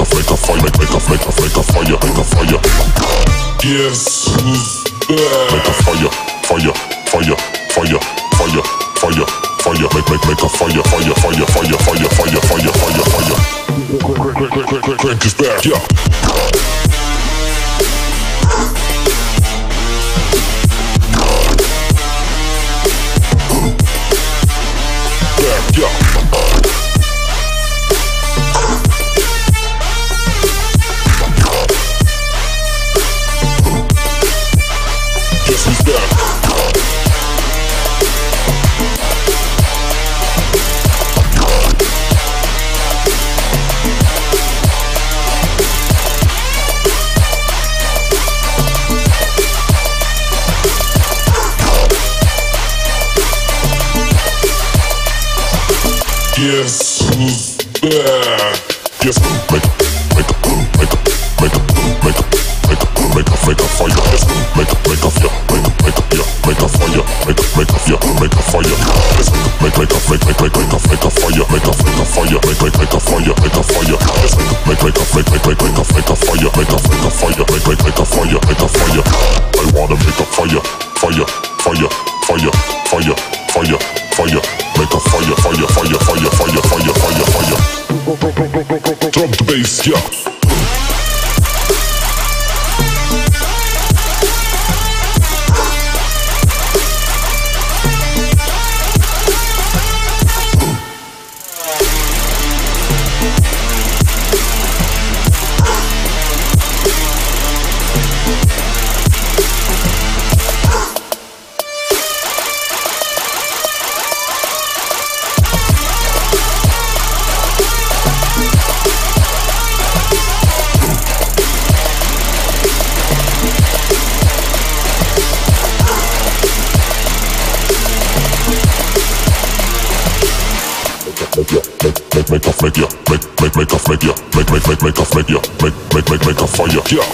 a fire, make, make a, fire, make, a, make a, make a fire, make a fire. Guess who's Make a fire, fire, fire, fire, fire, fire, fire, make make make a fire, fire, fire, fire, fire, fire, fire, fire, fire. Crank, crank, crank, crank, crank, crank is back. Yeah. Guess who's back? Yes, make make a make a make a make a make a make a make a fire. Yes, make a make a fire. Make a make a yeah. Make a fire. Make a make a yeah. Make a fire. Yes, make make a make make make make a make a fire. Make a make a fire. Make make make a fire. Make a fire. Yes, make make a make make make make a make a fire. Make a make a fire. Make make make a fire. Make a fire. I wanna make a fire. Fire. Fire. Drop the bass, yeah. Make ya, make make make a make ya, make make make a make ya, make make make make a make ya, make make make make a fire, Yeah.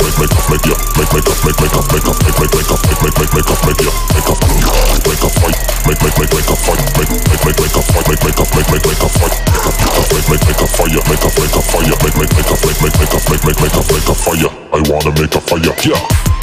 make make a make ya, make make a make make a make a make make make a make make make make a make ya, make a make a fight, make make make make a fight, make make make make a fight, make make a make make make a fight, make make make make a fire, make a make a fire, make make make a make make make a make make make a make a fire. I wanna make a fire, Yeah.